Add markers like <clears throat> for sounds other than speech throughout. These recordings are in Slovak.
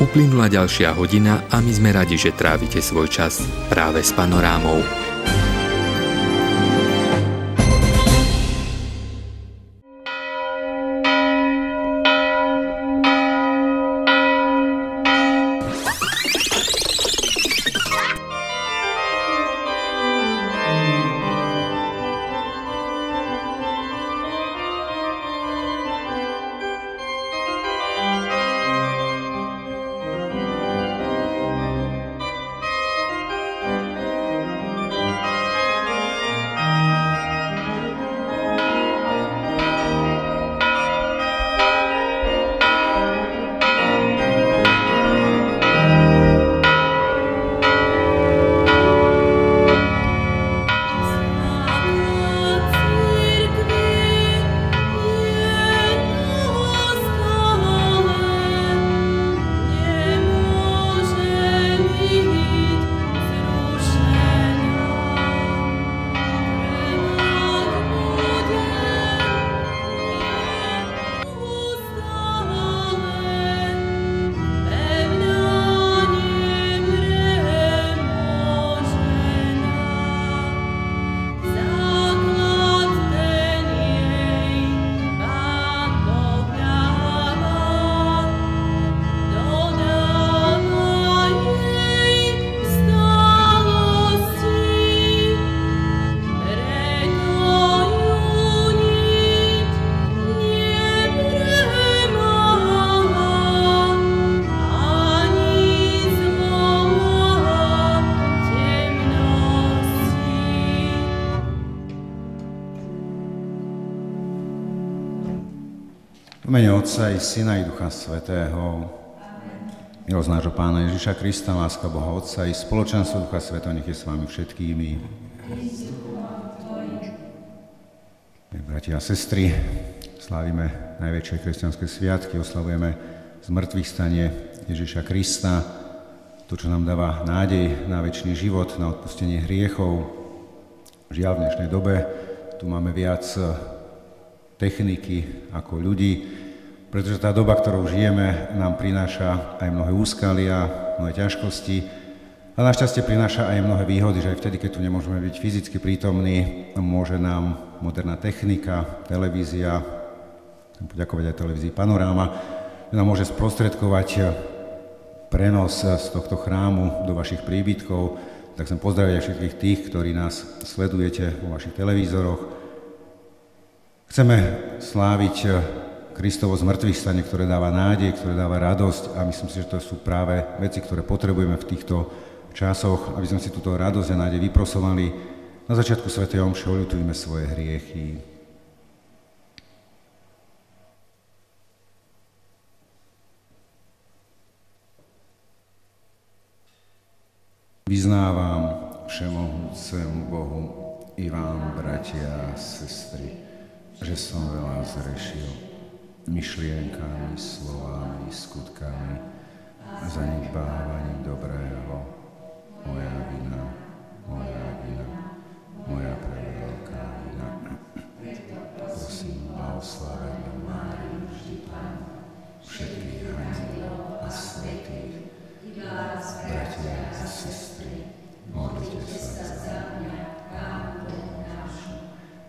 Uplynula ďalšia hodina a my sme radi, že trávite svoj čas práve s panorámou. Otca i Syna i Ducha Svetého. Milosť nášho Pána Ježiša Krista, láska Boha Otca i spoločenstvo Ducha Svetého, nech je s vami všetkými. Bratia a sestry, slávime najväčšie kresťanské sviatky, oslavujeme zmrtvých stanie Ježiša Krista, to, čo nám dáva nádej na väčší život, na odpustenie hriechov. Žiaľ, v dnešnej dobe tu máme viac techniky ako ľudí, pretože tá doba, ktorou žijeme, nám prináša aj mnohé úskalia, mnohé ťažkosti, a našťastie prináša aj mnohé výhody, že aj vtedy, keď tu nemôžeme byť fyzicky prítomní, môže nám moderná technika, televízia, poďakovať aj televízii Panoráma, nám môže sprostredkovať prenos z tohto chrámu do vašich príbytkov. Tak chcem pozdraviť aj všetkých tých, ktorí nás sledujete vo vašich televízoroch. Chceme sláviť Kristovo zmrtvých stane, ktoré dáva nádej, ktoré dáva radosť a myslím si, že to sú práve veci, ktoré potrebujeme v týchto časoch, aby sme si túto radosť a nádej vyprosovali. Na začiatku Sv. Omše oľutujme svoje hriechy. Vyznávam všemohúcemu Bohu i vám, bratia a sestry, že som veľa zrešil myšlienkami, slovami, skutkami, zanedbávaním dobrého. Moja vina, moja vina, moja preveľká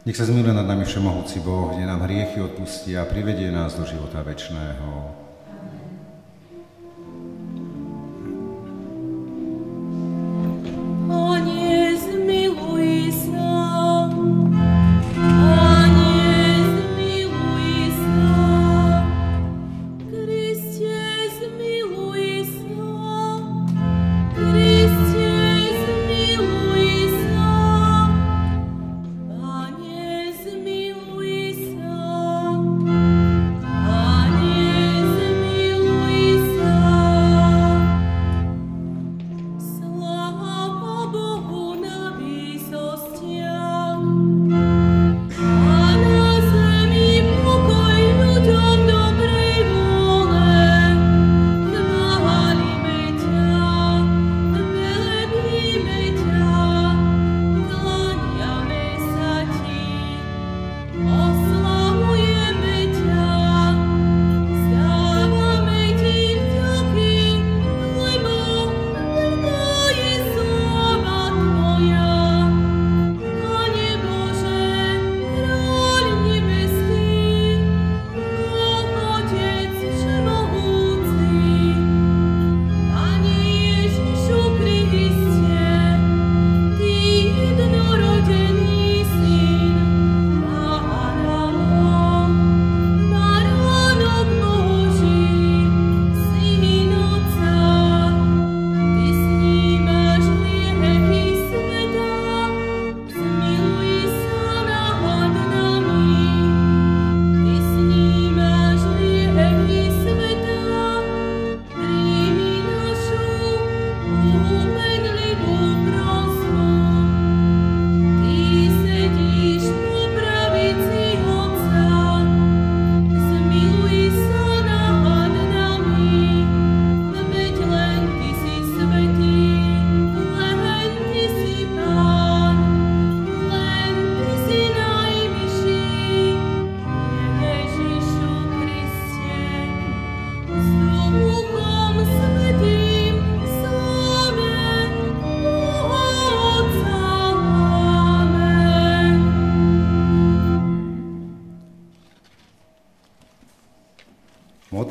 nech sa zmiluje nad nami Všemohúci Boh, kde nám hriechy odpustí a privedie nás do života večného.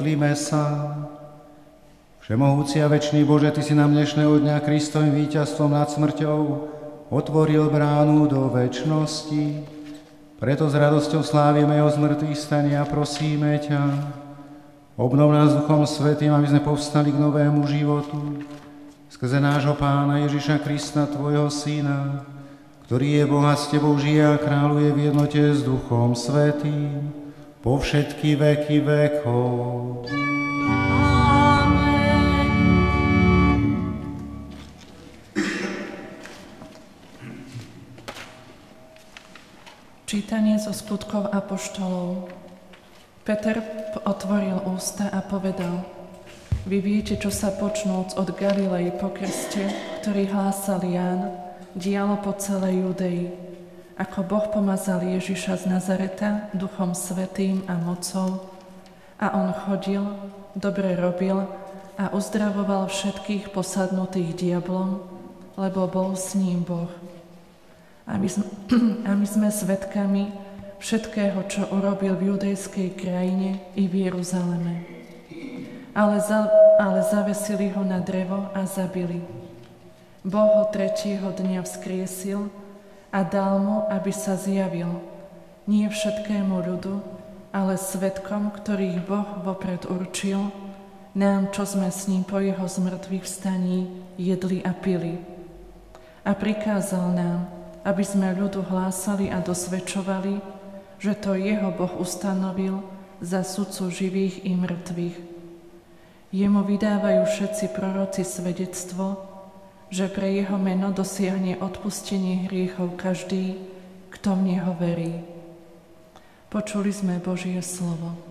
Modlíme sa. Všemohúci a večný Bože, Ty si nám dnešného dňa Kristovým víťazstvom nad smrťou otvoril bránu do väčšnosti. Preto s radosťou slávime Jeho zmrtvých stane a prosíme ťa, obnov nás Duchom Svetým, aby sme povstali k novému životu, skrze nášho Pána Ježiša Krista, Tvojho Syna, ktorý je Boha s Tebou žije a kráľuje v jednote s Duchom Svetým, po všetky veky vekov. Čítanie zo skutkov apoštolov. Peter otvoril ústa a povedal, vy viete, čo sa počnúc od Galilei po krste, ktorý hlásal Ján, dialo po celej Judei ako Boh pomazal Ježiša z Nazareta Duchom Svetým a mocou a on chodil, dobre robil a uzdravoval všetkých posadnutých diablom, lebo bol s ním Boh. A my, sme, <clears throat> a my sme svetkami všetkého, čo urobil v judejskej krajine i v Jeruzaleme. Ale, za, ale zavesili ho na drevo a zabili. Boh ho tretieho dňa vzkriesil a dal mu, aby sa zjavil nie všetkému ľudu, ale svetkom, ktorých Boh vopred určil, nám, čo sme s ním po jeho zmrtvých vstaní jedli a pili. A prikázal nám, aby sme ľudu hlásali a dosvedčovali, že to jeho Boh ustanovil za sudcu živých i mŕtvych. Jemu vydávajú všetci proroci svedectvo, že pre jeho meno dosiahne odpustenie hriechov každý, kto v neho verí. Počuli sme Božie slovo.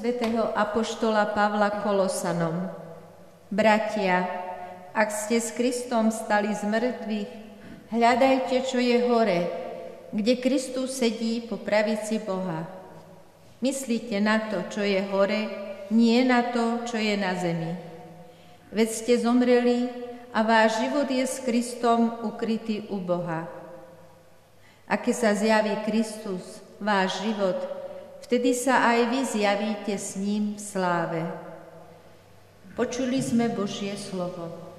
Svätého Apoštola Pavla Kolosanom. Bratia, ak ste s Kristom stali z mŕtvych, hľadajte, čo je hore, kde Kristus sedí po pravici Boha. Myslíte na to, čo je hore, nie na to, čo je na zemi. Veď ste zomreli a váš život je s Kristom ukrytý u Boha. A keď sa zjaví Kristus, váš život, vtedy sa aj vy zjavíte s ním v sláve. Počuli sme Božie slovo.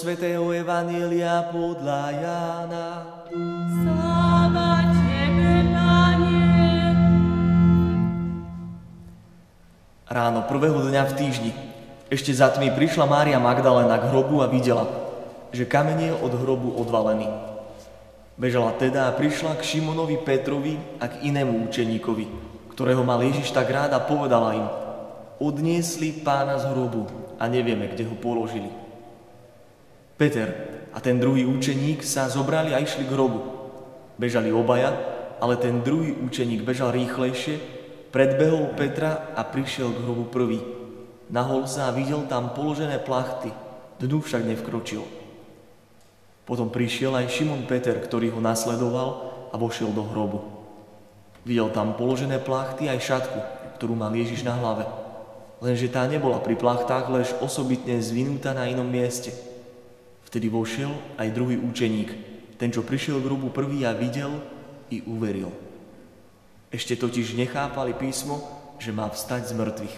Svätého Evanielia podľa Jána. Sláva Tebe, Pane. Ráno prvého dňa v týždni ešte za tmy prišla Mária Magdalena k hrobu a videla, že kameň je od hrobu odvalený. Bežala teda a prišla k Šimonovi Petrovi a k inému učeníkovi, ktorého mal Ježiš tak rád a povedala im, odniesli pána z hrobu a nevieme, kde ho položili. Peter a ten druhý učeník sa zobrali a išli k hrobu. Bežali obaja, ale ten druhý učeník bežal rýchlejšie, predbehol Petra a prišiel k hrobu prvý. Nahol sa a videl tam položené plachty, dnu však nevkročil. Potom prišiel aj Šimon Peter, ktorý ho nasledoval a vošiel do hrobu. Videl tam položené plachty aj šatku, ktorú mal Ježiš na hlave. Lenže tá nebola pri plachtách, lež osobitne zvinutá na inom mieste – Vtedy vošiel aj druhý učeník, ten, čo prišiel k hrobu prvý a videl i uveril. Ešte totiž nechápali písmo, že má vstať z mŕtvych.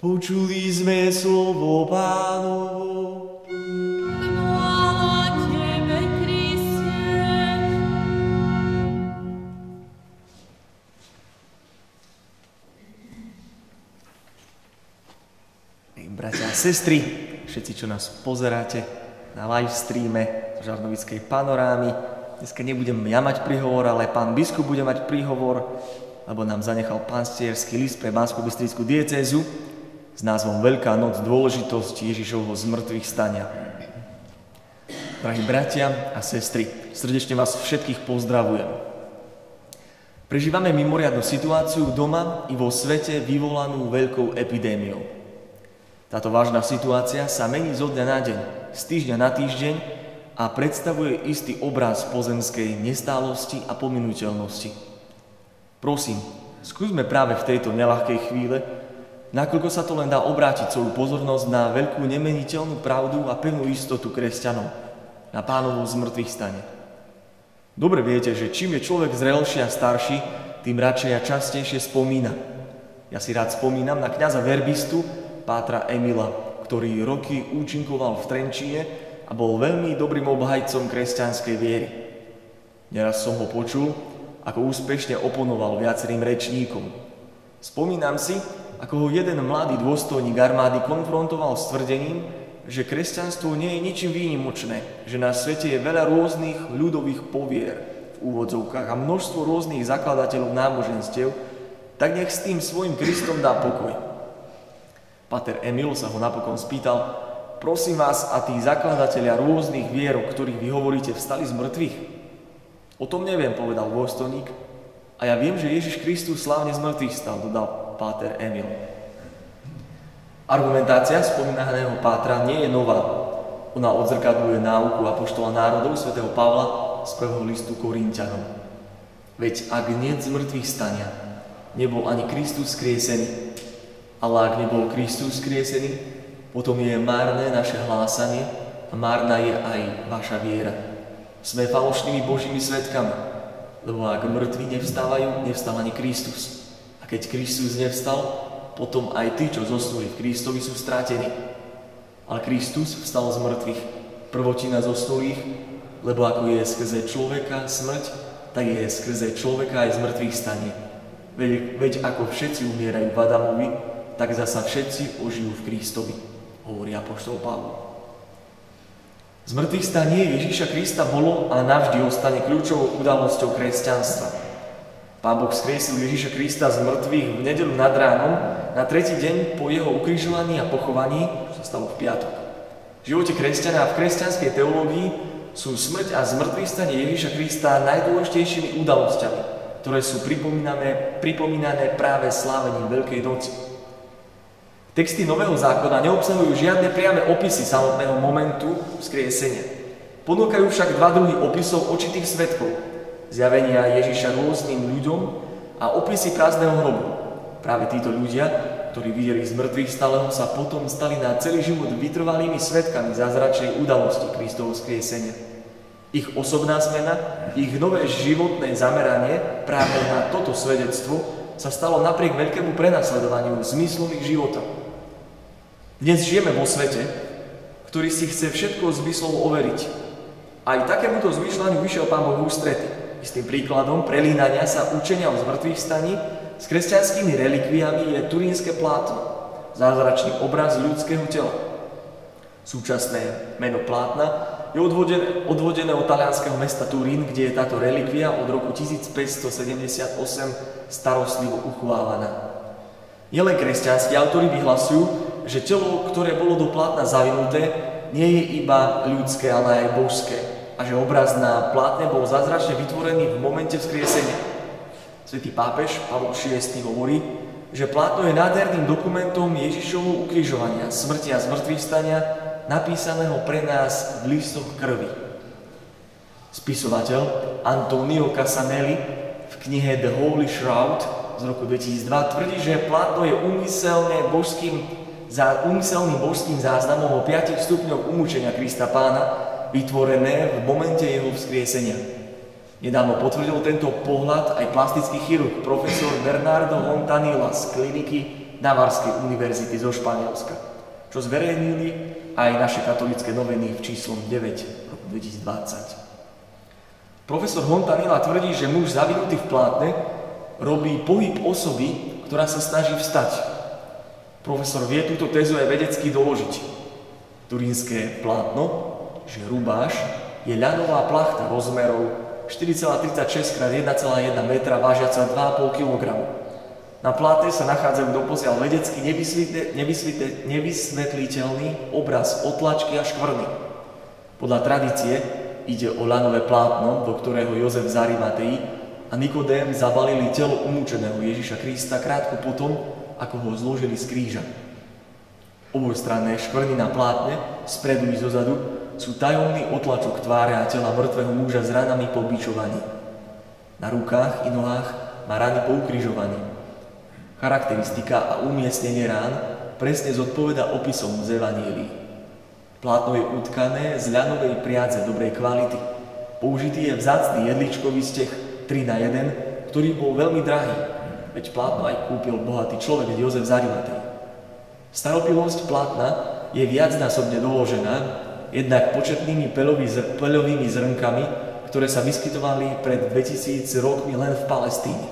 Počuli sme slovo pánovo. Bratia a sestry, všetci, čo nás pozeráte na live streame z Žarnovickej panorámy. Dneska nebudem ja mať príhovor, ale pán biskup bude mať príhovor, lebo nám zanechal pánstierský list pre bansko bystrickú diecézu s názvom Veľká noc dôležitosť Ježišovho zmrtvých stania. Drahí bratia a sestry, srdečne vás všetkých pozdravujem. Prežívame mimoriadnu situáciu doma i vo svete vyvolanú veľkou epidémiou. Táto vážna situácia sa mení zo dňa na deň, z týždňa na týždeň a predstavuje istý obraz pozemskej nestálosti a pominuteľnosti. Prosím, skúsme práve v tejto nelahkej chvíle, nakoľko sa to len dá obrátiť celú pozornosť na veľkú nemeniteľnú pravdu a pevnú istotu kresťanom, na pánovu zmrtvých stane. Dobre viete, že čím je človek zrelší a starší, tým radšej a častejšie spomína. Ja si rád spomínam na kňaza verbistu, Pátra Emila, ktorý roky účinkoval v Trenčíne a bol veľmi dobrým obhajcom kresťanskej viery. Neraz som ho počul, ako úspešne oponoval viacerým rečníkom. Spomínam si, ako ho jeden mladý dôstojník armády konfrontoval s tvrdením, že kresťanstvo nie je ničím výnimočné, že na svete je veľa rôznych ľudových povier v úvodzovkách a množstvo rôznych zakladateľov náboženstiev, tak nech s tým svojim Kristom dá pokoj. Pater Emil sa ho napokon spýtal, prosím vás, a tí zakladatelia rôznych vier, ktorých vy hovoríte, vstali z mŕtvych? O tom neviem, povedal dôstojník. A ja viem, že Ježiš Kristus slávne z mŕtvych stal, dodal Páter Emil. Argumentácia spomínaného Pátra nie je nová. Ona odzrkadluje náuku apoštola národov svätého Pavla z prvého listu Korintianom. Veď ak nie z mŕtvych stania, nebol ani Kristus skriesený, ale ak nebol Kristus skriesený, potom je márne naše hlásanie a márna je aj vaša viera. Sme falošnými Božími svetkami, lebo ak mŕtvi nevstávajú, nevstal ani Kristus. A keď Kristus nevstal, potom aj tí, čo zosnuli v Kristovi, sú strátení. Ale Kristus vstal z mŕtvych, prvotina zosnulých, lebo ako je skrze človeka smrť, tak je skrze človeka aj z mŕtvych stane. Veď, veď ako všetci umierajú v Adamovi, tak zasa všetci ožijú v Kristovi, hovorí apoštol Pavol. Zmrtvých stanie Ježíša Krista bolo a navždy ostane kľúčovou udalosťou kresťanstva. Pán Boh skriesil Ježíša Krista z mŕtvych v nedelu nad ránom na tretí deň po jeho ukrižovaní a pochovaní, čo sa stalo v piatok. V živote kresťana a v kresťanskej teológii sú smrť a zmrtvých stanie Ježíša Krista najdôležitejšími udalosťami, ktoré sú pripomínané, pripomínané práve slávením Veľkej noci. Texty Nového zákona neobsahujú žiadne priame opisy samotného momentu vzkriesenia. Ponúkajú však dva druhy opisov očitých svetkov, zjavenia Ježiša rôznym ľuďom a opisy prázdneho hrobu. Práve títo ľudia, ktorí videli z mŕtvych stáleho, sa potom stali na celý život vytrvalými svetkami zázračnej udalosti Kristovho skriesenia. Ich osobná zmena, ich nové životné zameranie práve na toto svedectvo sa stalo napriek veľkému prenasledovaniu zmyslu ich života. Dnes žijeme vo svete, ktorý si chce všetko zmyslom overiť. Aj takémuto zmyšľaniu vyšiel Pán Boh ústrety. Istým príkladom prelínania sa učenia o zmrtvých staní s kresťanskými relikviami je turínske plátno, zázračný obraz ľudského tela. Súčasné meno plátna je odvodené, odvodené od talianského mesta Turín, kde je táto relikvia od roku 1578 starostlivo uchovávaná. Nielen kresťanskí autori vyhlasujú, že telo, ktoré bolo do plátna zavinuté, nie je iba ľudské, ale aj božské a že obraz na plátne bol zázračne vytvorený v momente vzkriesenia. Svetý pápež Pavol VI hovorí, že plátno je nádherným dokumentom Ježišovho ukrižovania, smrti a zmrtvých stania, napísaného pre nás v listoch krvi. Spisovateľ Antonio Casanelli v knihe The Holy Shroud z roku 2002 tvrdí, že plátno je úmyselne božským, za úmyselným božským záznamom o 5 stupňoch umúčenia Krista Pána, vytvorené v momente jeho vzkriesenia. Nedávno potvrdil tento pohľad aj plastický chirurg profesor Bernardo Montanilla z kliniky Navarskej univerzity zo Španielska, čo zverejnili aj naše katolické noviny v číslom 9 roku 2020. Profesor Montanilla tvrdí, že muž zavinutý v plátne robí pohyb osoby, ktorá sa snaží vstať. Profesor vie túto tézu aj vedecky doložiť. Turínske plátno, že rubáš, je ľanová plachta rozmerov 4,36 x 1,1 metra vážiaca 2,5 kg. Na pláte sa nachádzajú doposiaľ vedecky nevysvetliteľný obraz otlačky a škvrny. Podľa tradície ide o lanové plátno, do ktorého Jozef z Arimatei a Nikodém zabalili telo umúčeného Ježiša Krista krátko potom, ako ho zložili z kríža. Obojstranné škvrny na plátne, spredu i zozadu, sú tajomný otlačok tváre a tela mŕtvého muža s ranami po bičovaní. Na rukách i nohách má rany po. Charakteristika a umiestnenie rán presne zodpoveda opisom z Evanielii. Plátno je utkané z ľanovej priadze dobrej kvality. Použitý je vzácný jedličkový steh 3 na 1, ktorý bol veľmi drahý, veď plátno aj kúpil bohatý človek Jozef Zarimatej. Staropilosť plátna je viacnásobne doložená jednak početnými peľovými zrnkami, ktoré sa vyskytovali pred 2000 rokmi len v Palestíne.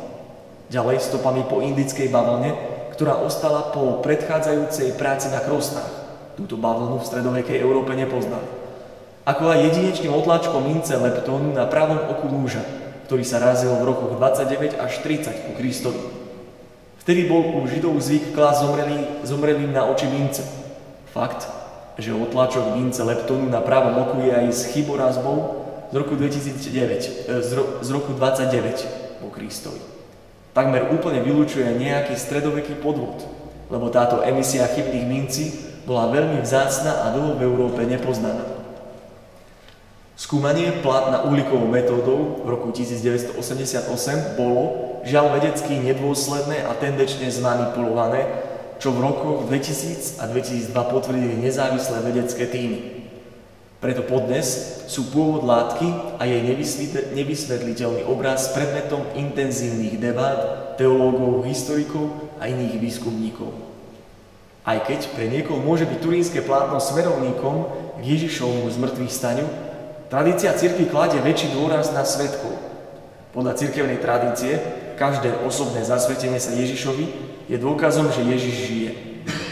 Ďalej stopami po indickej bavlne, ktorá ostala po predchádzajúcej práci na krosnách. Túto bavlnu v stredovekej Európe nepoznali. Ako aj jedinečným otlačkom mince leptónu na pravom oku muža, ktorý sa razil v rokoch 29 až 30 po Kristovi. Vtedy bol u Židov zvyk klásť zomrelým na oči mince. Fakt, že otlačok mince leptónu na pravom oku je aj s chyborazbou z roku 2009, e, z, ro, z roku 29 po Kristovi. Takmer úplne vylúčuje nejaký stredoveký podvod, lebo táto emisia chybných mincí bola veľmi vzácna a dlho v Európe nepoznaná. Skúmanie plátna uhlíkovou metódou v roku 1988 bolo žiaľ vedecky nedôsledné a tendenčne zmanipulované čo v rokoch 2000 a 2002 potvrdili nezávislé vedecké týmy. Preto podnes sú pôvod látky a jej nevysvetliteľný obraz predmetom intenzívnych debát teológov, historikov a iných výskumníkov. Aj keď pre niekoho môže byť turínske plátno smerovníkom k Ježišovmu zmrtvých staniu, tradícia cirkvi kladie väčší dôraz na svetkov. Podľa cirkevnej tradície každé osobné zasvetenie sa Ježišovi je dôkazom, že Ježiš žije.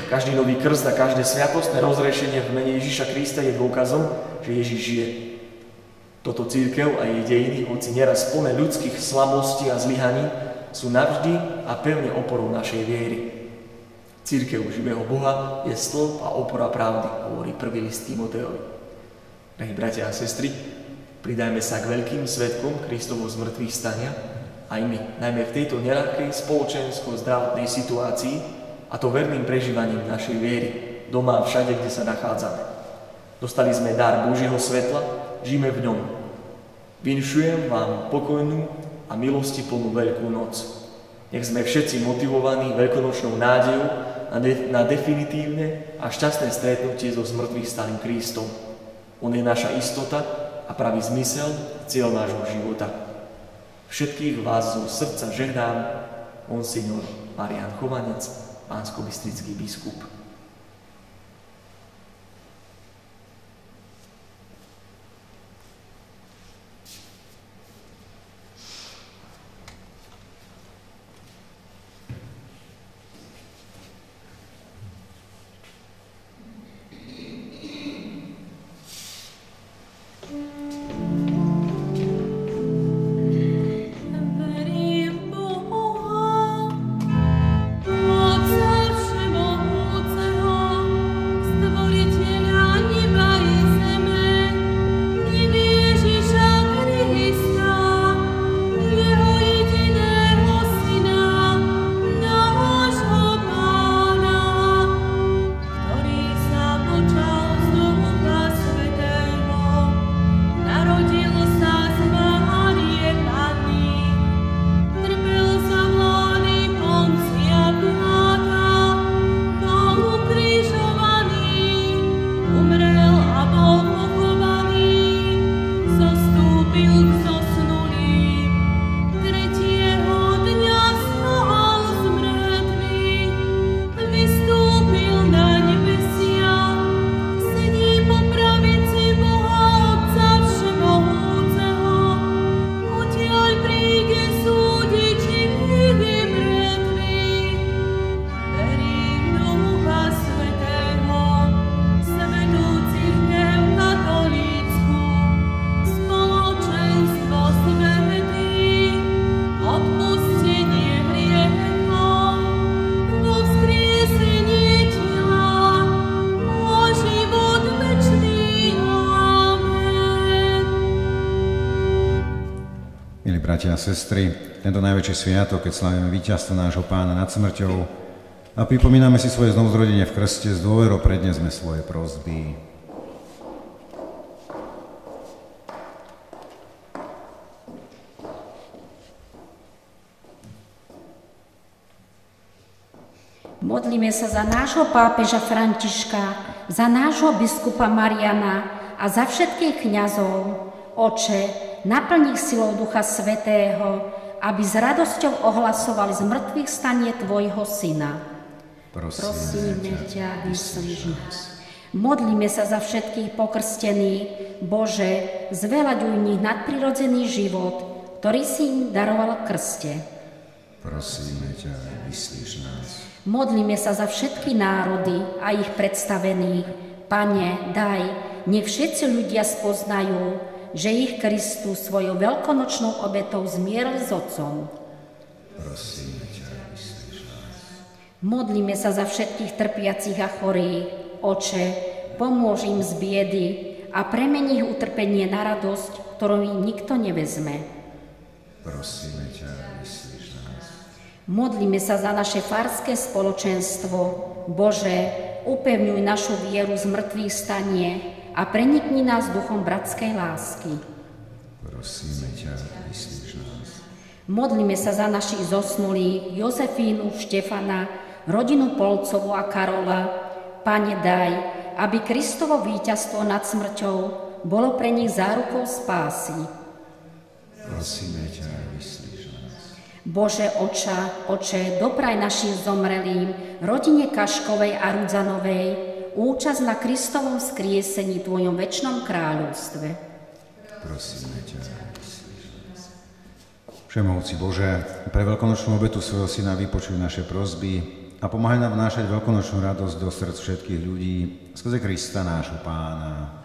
Každý nový krst a každé sviatostné rozrešenie v mene Ježiša Krista je dôkazom, že Ježiš žije. Toto církev a jej dejiny, hoci neraz plné ľudských slabostí a zlyhaní, sú navždy a pevne oporou našej viery. Církev živého Boha je stĺp a opora pravdy, hovorí prvý list Timoteovi. Drahí bratia a sestry, pridajme sa k veľkým svetkom Kristovo zmrtvých stania, aj my, najmä v tejto neľahkej spoločensko-zdravotnej situácii, a to verným prežívaním našej viery, doma a všade, kde sa nachádzame. Dostali sme dar Božieho svetla, žijeme v ňom. Vinšujem vám pokojnú a milosti plnú Veľkú noc. Nech sme všetci motivovaní veľkonočnou nádejou na, de- na definitívne a šťastné stretnutie so zmrtvých stalým Kristom. On je naša istota a pravý zmysel, cieľ nášho života. Všetkých vás zo srdca žehnám, monsignor Marian Chovanec, pánsko-bystrický biskup. A sestry, tento najväčší sviatok, keď slavíme víťazstvo nášho pána nad smrťou a pripomíname si svoje znovuzrodenie v krste, z dôverou prednesme svoje prozby. Modlíme sa za nášho pápeža Františka, za nášho biskupa Mariana a za všetkých kňazov. Oče, naplň ich silou Ducha Svetého, aby s radosťou ohlasovali z mŕtvych stanie Tvojho Syna. Prosíme ťa, vyslíš nás. Modlíme sa za všetkých pokrstených. Bože, zvelaďuj nich nadprirodzený život, ktorý si im daroval krste. Prosíme ťa, vyslíš nás. Modlíme sa za všetky národy a ich predstavených. Pane, daj, nech všetci ľudia spoznajú, že ich Kristus svojou veľkonočnou obetou zmieril s Otcom. Prosíme ťa, nás. Modlíme sa za všetkých trpiacich a chorých. Oče, pomôž im z biedy a premení ich utrpenie na radosť, ktorú im nikto nevezme. Prosíme ťa, vyslíš nás. Modlíme sa za naše farské spoločenstvo. Bože, upevňuj našu vieru z mŕtvych stanie a prenikni nás duchom bratskej lásky. Prosíme ťa, vyslíš nás. Modlíme sa za našich zosnulých Jozefínu, Štefana, rodinu Polcovu a Karola. Pane, daj, aby Kristovo víťazstvo nad smrťou bolo pre nich zárukou spásy. Prosíme ťa, vyslíš nás. Bože oča, oče, dopraj našim zomrelým, rodine Kaškovej a Rudzanovej, účasť na Kristovom skriesení Tvojom väčšnom kráľovstve. Prosíme ťa. Všemovci Bože, pre veľkonočnú obetu svojho Syna vypočuj naše prosby a pomáhaj nám vnášať veľkonočnú radosť do srdc všetkých ľudí skrze Krista nášho Pána.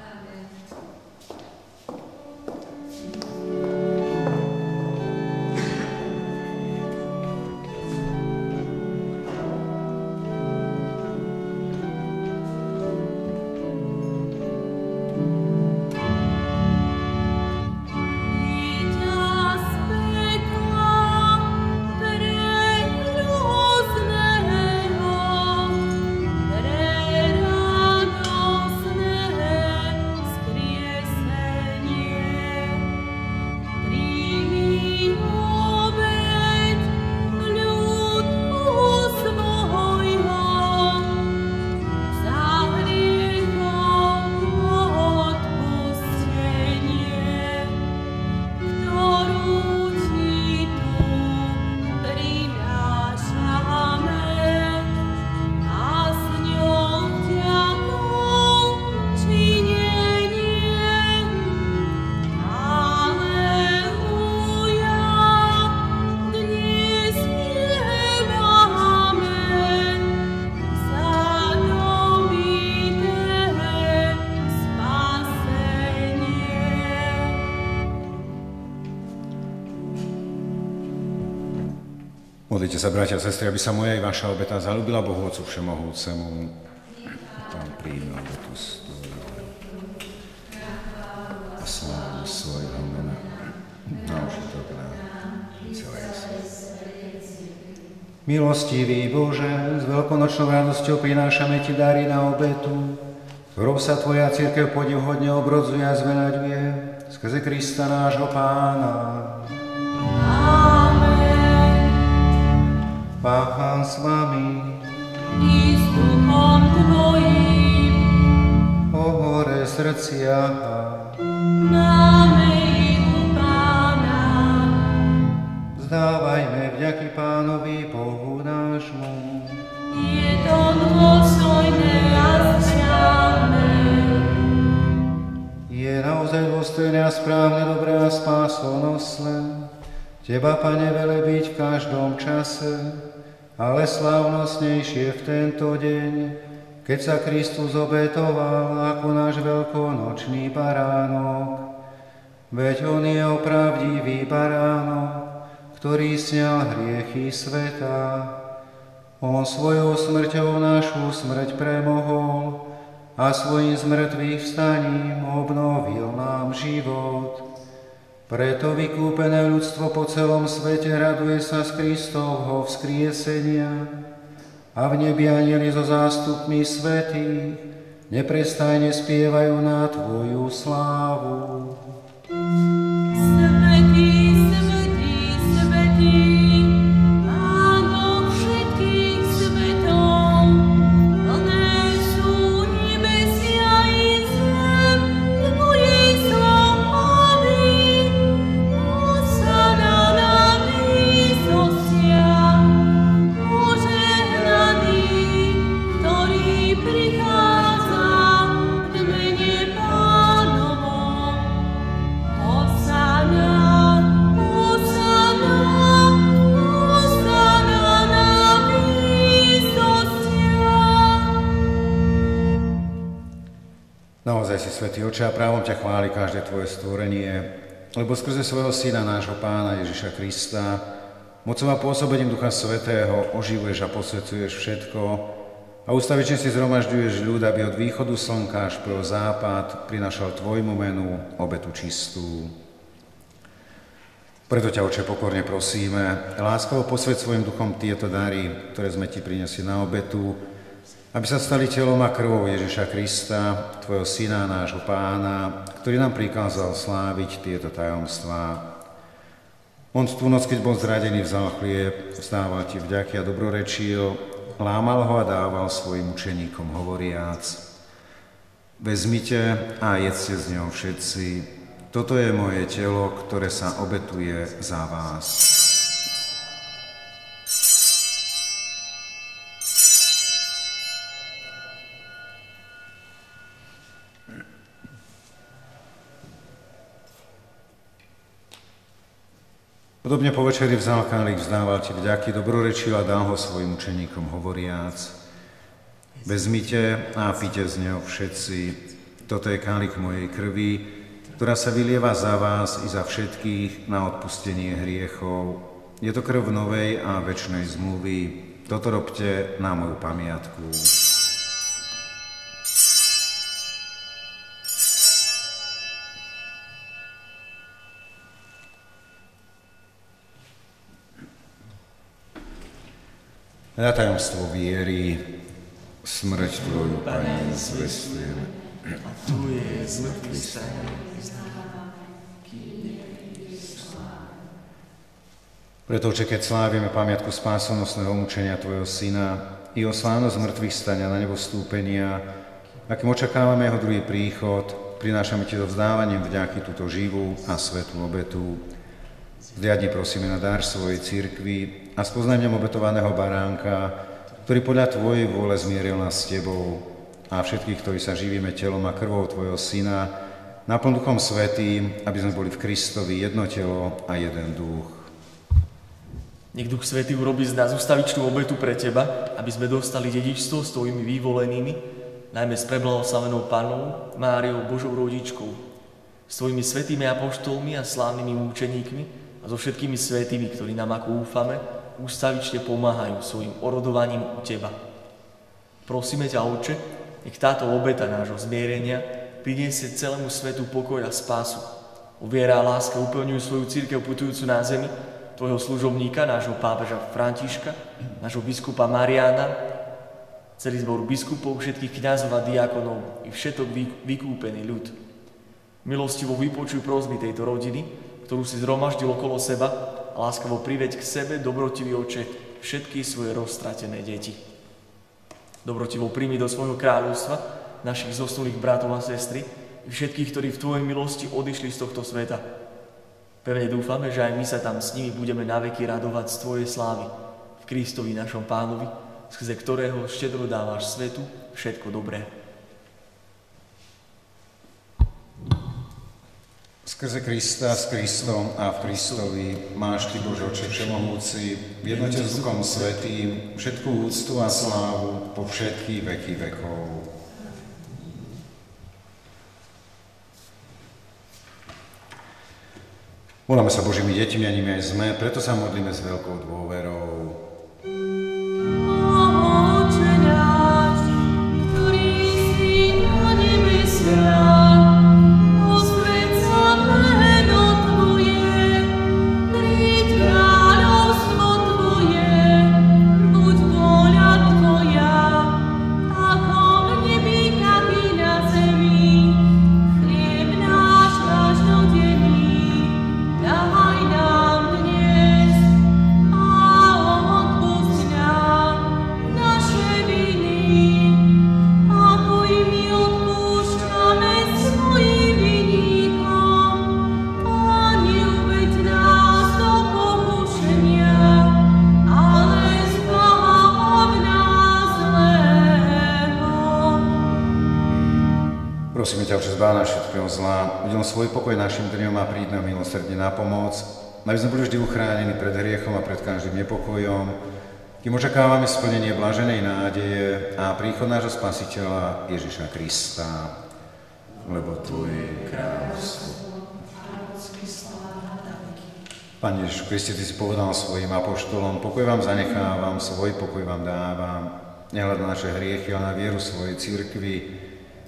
Modlite sa, bratia a sestry, aby sa moja i vaša obeta zalúbila Bohu Otcu Všemohúcemu. Pán príjme obetu svoju a slávu svojho mena na užitok na celé Milostivý Bože, s veľkonočnou radosťou prinášame Ti dary na obetu, ktorou sa Tvoja církev podivhodne obrodzuje a zveľaďuje skrze Krista nášho Pána. Pán s vami, I s duchom Tvojim o hore srdcia, máme ich u Pána. zdávajme vďaky Pánovi Bohu nášmu. Je to dôstojné a správne. Je naozaj dôstojné a správne, dobré a spásonosné. Teba, Pane, velebiť v každom čase, ale slávnostnejšie v tento deň, keď sa Kristus obetoval ako náš veľkonočný baránok. Veď On je opravdivý baránok, ktorý sňal hriechy sveta. On svojou smrťou našu smrť premohol a svojim zmrtvých vstaním obnovil nám život. Preto vykúpené ľudstvo po celom svete raduje sa z Kristovho vzkriesenia a v nebi anieli so zástupmi svetých neprestajne spievajú na Tvoju slávu. Svetý, Naozaj si, Svetý Oče, a právom ťa chváli každé Tvoje stvorenie, lebo skrze svojho Syna, nášho Pána Ježiša Krista, mocou a pôsobením Ducha Svetého oživuješ a posvecuješ všetko a ustavične si zhromažďuješ ľud, aby od východu slnka až po západ prinašal Tvojmu menu obetu čistú. Preto ťa, Oče, pokorne prosíme, láskavo posved svojim duchom tieto dary, ktoré sme Ti priniesli na obetu, aby sa stali telom a krvou Ježiša Krista, Tvojho Syna, nášho Pána, ktorý nám prikázal sláviť tieto tajomstvá. On tú noc, keď bol zradený, vzal chlieb, vzdával Ti vďaky a dobrorečil, lámal ho a dával svojim učeníkom, hovoriac, vezmite a jedzte z ňou všetci, toto je moje telo, ktoré sa obetuje za vás. Podobne po večeri vzal kálik, vzdával ti vďaky, dobrorečil a dal ho svojim učeníkom hovoriac. Vezmite a pite z neho všetci. Toto je kálik mojej krvi, ktorá sa vylieva za vás i za všetkých na odpustenie hriechov. Je to krv novej a väčšnej zmluvy. Toto robte na moju pamiatku. Na tajomstvo viery, smrť Tvoju, Pane, zvestujem. A tu je zmrtvý stane. Preto, Oče, keď slávime pamiatku spásonosného mučenia Tvojho Syna i o slávnosť mŕtvych stania na nebo stúpenia, akým očakávame Jeho druhý príchod, prinášame Ti so vzdávaním vďaky túto živú a svetú obetu. Zliadni prosíme na dar svojej cirkvi a spoznaním obetovaného baránka, ktorý podľa Tvojej vôle zmieril nás s Tebou a všetkých, ktorí sa živíme telom a krvou Tvojho Syna, naplň Duchom Svetým, aby sme boli v Kristovi jedno telo a jeden duch. Nech Duch Svetý urobí z nás ustavičnú obetu pre Teba, aby sme dostali dedičstvo s Tvojimi vyvolenými, najmä s preblahoslavenou Panou, Máriou Božou rodičkou, s Tvojimi svetými apoštolmi a slávnymi účeníkmi a so všetkými svetými, ktorí nám ako úfame, ústavične pomáhajú svojim orodovaním u Teba. Prosíme ťa, Oče, nech táto obeta nášho zmierenia priniesie celému svetu pokoj a spásu. Uviera a láska upevňujú svoju církev putujúcu na zemi, tvojho služobníka, nášho pápeža Františka, nášho biskupa Mariana, celý zbor biskupov, všetkých kňazov a diakonov i všetok vy- vykúpený ľud. Milostivo vypočuj prosby tejto rodiny, ktorú si zhromaždil okolo seba láskavo priveď k sebe, dobrotivý oče, všetky svoje rozstratené deti. Dobrotivo príjmi do svojho kráľovstva našich zosnulých bratov a sestry všetkých, ktorí v Tvojej milosti odišli z tohto sveta. Pevne dúfame, že aj my sa tam s nimi budeme naveky radovať z Tvojej slávy v Kristovi našom pánovi, skrze ktorého štedro dávaš svetu všetko dobré. Skrze Krista, s Kristom a v Kristovi máš Ty, Bože Oče Všemohúci, v jednote s Duchom Svetým, všetkú úctu a slávu po všetky veky vekov. Voláme sa Božími deťmi, a nimi aj sme, preto sa modlíme s veľkou dôverou. Hriechom a pred každým nepokojom, kým očakávame splnenie blaženej nádeje a príchod nášho Spasiteľa Ježiša Krista, lebo Tvoje je kráľovstvo. Pane Ježišu Kriste, Ty si povedal svojim apoštolom, pokoj vám zanechávam, svoj pokoj vám dávam, nehľad na naše hriechy, ale na vieru svojej církvy,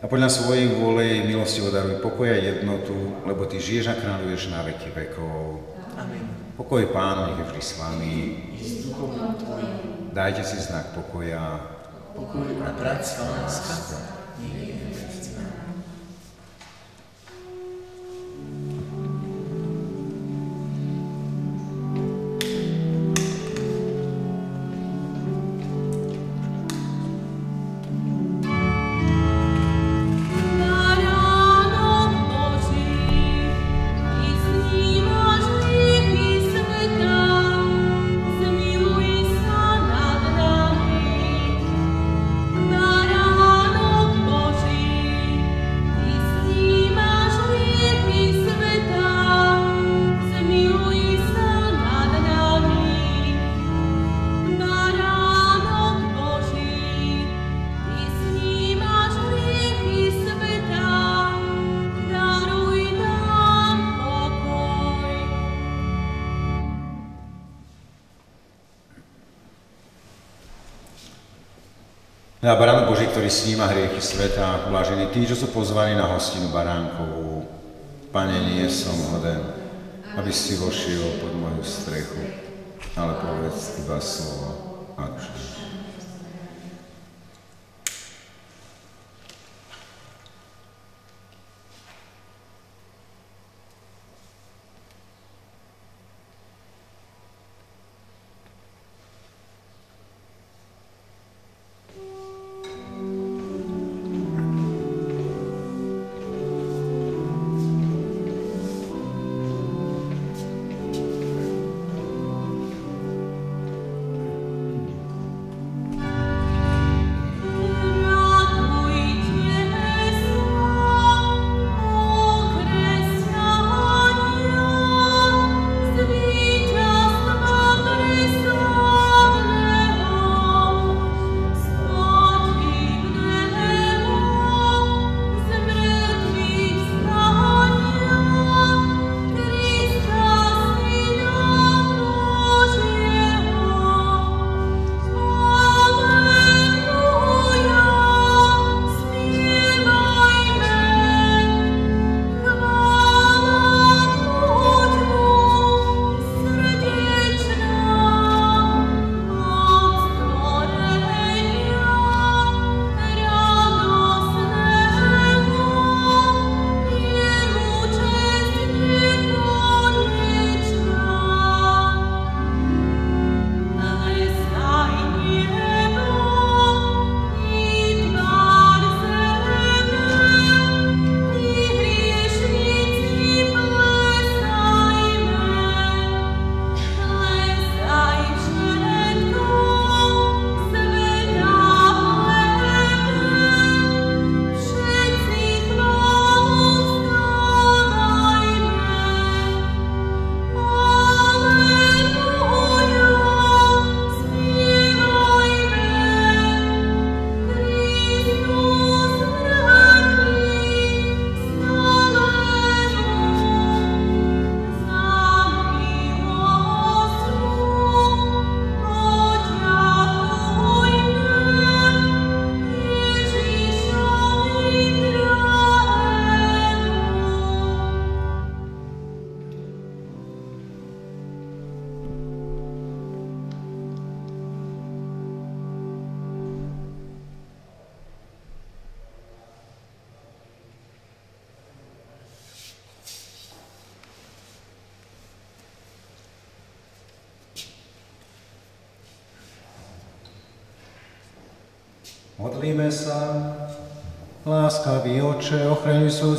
a podľa svojej vôle jej milosti daruj pokoj a jednotu, lebo Ty žiješ a kráľuješ na veky vekov. Amen. Pokoj Pánu nech je vždy s vami. S duchom. Dajte si znak pokoja. Pokoj a bratská láska. Baránok blažení tí, čo sú pozvaní na hostinu baránkovú. Pane, nie som hoden, aby si vošiel pod moju strechu, ale povedz iba slovo a kšľ.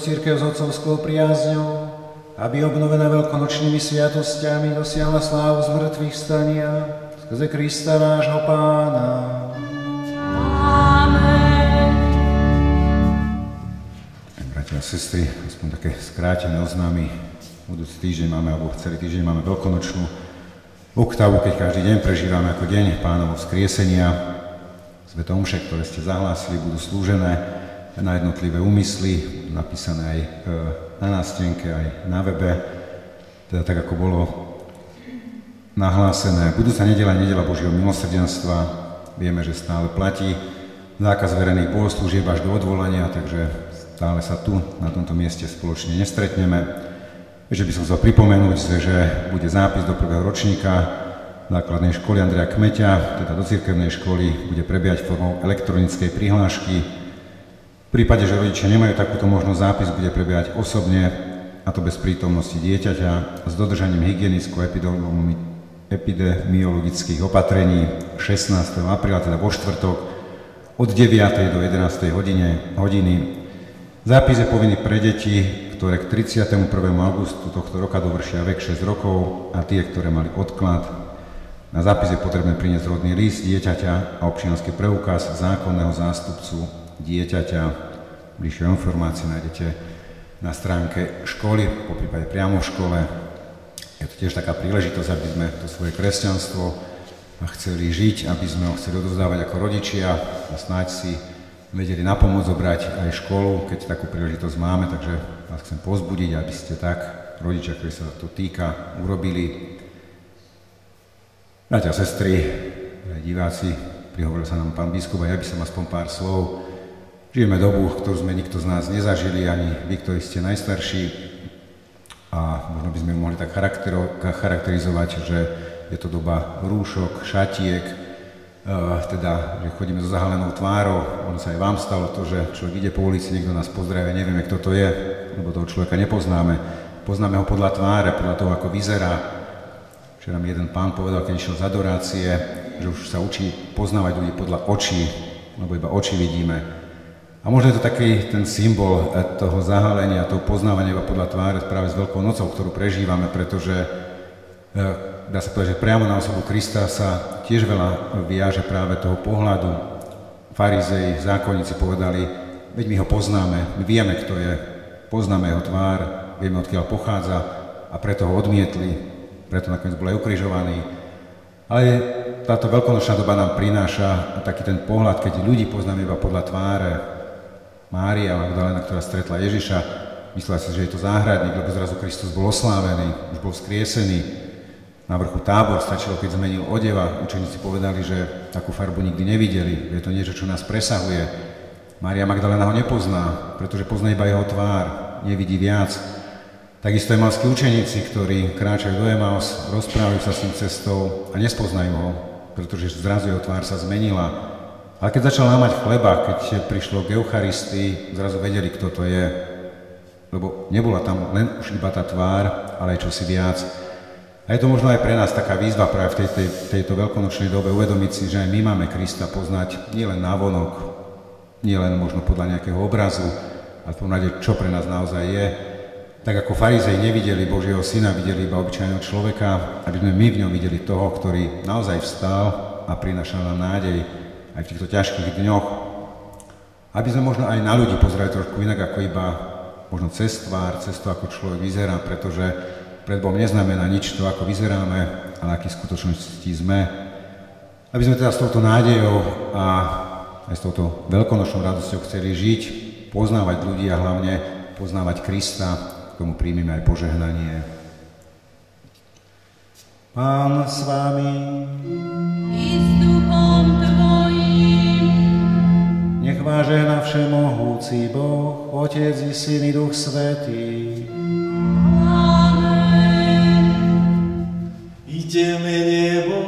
Církev s otcovskou priazňou, aby obnovená veľkonočnými sviatosťami dosiahla slávu z mŕtvych stania skrze Krista nášho Pána. Amen. Bratia Teda sestry, aspoň také skrátené oznámy. Budúci týždeň máme, alebo celý týždeň máme veľkonočnú oktavu, keď každý deň prežívame ako deň pánovo skriesenia. Sveto omše, ktoré ste zahlásili, budú slúžené na jednotlivé úmysly, napísané aj e, na nástenke, aj na webe, teda tak, ako bolo nahlásené. Budúca nedela, nedela Božieho milosrdenstva, vieme, že stále platí zákaz verejných bohoslúžieb až do odvolania, takže stále sa tu na tomto mieste spoločne nestretneme. Ešte by som chcel pripomenúť, že bude zápis do prvého ročníka základnej školy Andreja Kmeťa, teda do cirkevnej školy, bude prebiehať formou elektronickej prihlášky. V prípade, že rodičia nemajú takúto možnosť, zápis bude prebiehať osobne, a to bez prítomnosti dieťaťa, s dodržaním hygienickko-epidemiologických opatrení 16. apríla, teda vo štvrtok, od 9. do 11. hodine, hodiny. Zápis je povinný pre deti, ktoré k 31. augustu tohto roka dovršia vek 6 rokov a tie, ktoré mali odklad. Na zápis je potrebné priniesť rodný list dieťaťa a občianský preukaz zákonného zástupcu dieťaťa. Bližšie informácie nájdete na stránke školy, po prípade priamo v škole. Je to tiež taká príležitosť, aby sme to svoje kresťanstvo chceli žiť, aby sme ho chceli odozdávať ako rodičia a snáď si vedeli na pomoc zobrať aj školu, keď takú príležitosť máme, takže vás chcem pozbudiť, aby ste tak, rodičia, ktorí sa to týka, urobili. Bratia, sestry, diváci, prihovoril sa nám pán biskup a ja by som aspoň pár slov. Žijeme dobu, ktorú sme nikto z nás nezažili, ani vy, ktorí ste najstarší. A možno by sme ju mohli tak charakterizovať, že je to doba rúšok, šatiek, Uh, teda, že chodíme so zahalenou tvárou, ono sa aj vám stalo to, že človek ide po ulici, niekto nás pozdravia, nevieme, kto to je, lebo toho človeka nepoznáme. Poznáme ho podľa tváre, podľa toho, ako vyzerá. Včera mi jeden pán povedal, keď išiel z adorácie, že už sa učí poznávať ľudí podľa očí, lebo iba oči vidíme. A možno je to taký ten symbol eh, toho zahalenia, toho poznávania iba podľa tváre práve s Veľkou nocou, ktorú prežívame, pretože eh, dá sa povedať, že priamo na osobu Krista sa tiež veľa viaže práve toho pohľadu. Farizei, zákonníci povedali, veď my ho poznáme, my vieme, kto je, poznáme jeho tvár, vieme, odkiaľ pochádza a preto ho odmietli, preto nakoniec bol aj ukrižovaný. Ale táto veľkonočná doba nám prináša taký ten pohľad, keď ľudí poznáme iba podľa tváre. Mária Magdalena, ktorá stretla Ježiša, myslela si, že je to záhradník, lebo zrazu Kristus bol oslávený, už bol skriesený, na vrchu tábor, stačilo, keď zmenil odeva. Učeníci povedali, že takú farbu nikdy nevideli, je to niečo, čo nás presahuje. Mária Magdalena ho nepozná, pretože pozná iba jeho tvár, nevidí viac. Takisto emalskí učeníci, ktorí kráčajú do Emaus, rozprávajú sa s ním cestou a nespoznajú ho, pretože zrazu jeho tvár sa zmenila. Ale keď začal lámať chleba, keď prišlo k Eucharistii, zrazu vedeli, kto to je. Lebo nebola tam len už iba tá tvár, ale aj čosi viac. A je to možno aj pre nás taká výzva práve v tej, tej, tejto veľkonočnej dobe uvedomiť si, že aj my máme Krista poznať nielen návonok, nielen možno podľa nejakého obrazu, ale v čo pre nás naozaj je. Tak ako farizej nevideli Božieho syna, videli iba obyčajného človeka, aby sme my v ňom videli toho, ktorý naozaj vstal a prinašal nám nádej aj v týchto ťažkých dňoch. Aby sme možno aj na ľudí pozerali trošku inak ako iba možno cez tvár, cez to, ako človek vyzerá, pretože pred Bohom neznamená nič to, ako vyzeráme, ale aký v skutočnosti sme. Aby sme teda s touto nádejou a aj s touto veľkonočnou radosťou chceli žiť, poznávať ľudí a hlavne poznávať Krista, k tomu príjmeme aj požehnanie. Pán s vami. I s duchom. Nech vás žehna všemohúci Boh, Otec i Syn i Duch Svetý. Idzie mnie Bożą,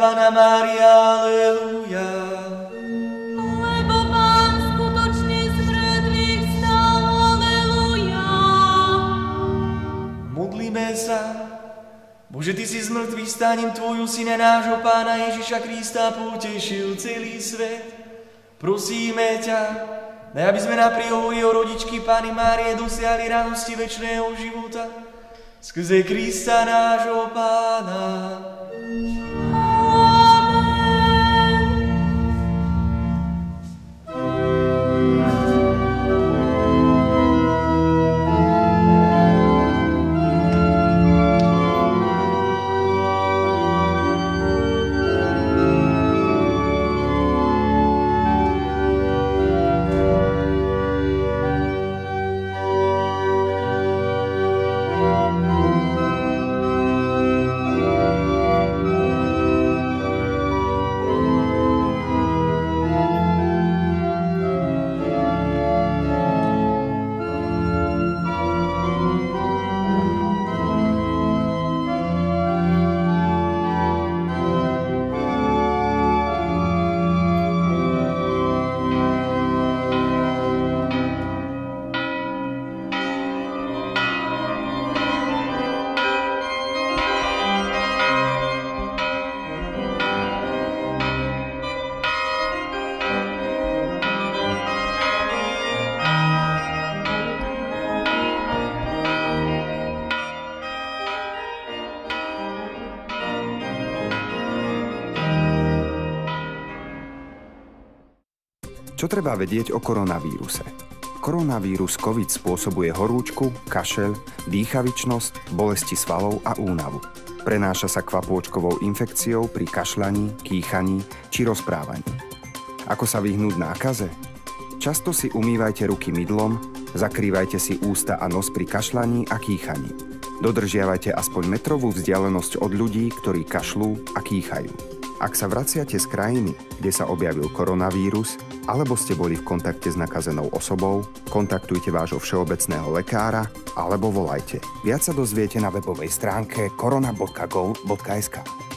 Pana Mária, aleluja. Lebo Pán skutočne z mŕtvych vstal, aleluja. Modlíme sa. Bože, Ty si z mŕtvych stáním Tvojho Syna, nášho Pána Ježiša Krista, potešil celý svet. Prosíme ťa, daj, aby sme na príhovorí o rodičky Pány Márie dosiahli radosti večného života. Skrze Krista nášho Pána. Treba vedieť o koronavíruse? Koronavírus COVID spôsobuje horúčku, kašel, dýchavičnosť, bolesti svalov a únavu. Prenáša sa kvapôčkovou infekciou pri kašľaní, kýchaní či rozprávaní. Ako sa vyhnúť nákaze? Často si umývajte ruky mydlom, zakrývajte si ústa a nos pri kašľaní a kýchaní. Dodržiavajte aspoň metrovú vzdialenosť od ľudí, ktorí kašľú a kýchajú. Ak sa vraciate z krajiny, kde sa objavil koronavírus, alebo ste boli v kontakte s nakazenou osobou, kontaktujte vášho všeobecného lekára alebo volajte. Viac sa dozviete na webovej stránke korona.gov.sk.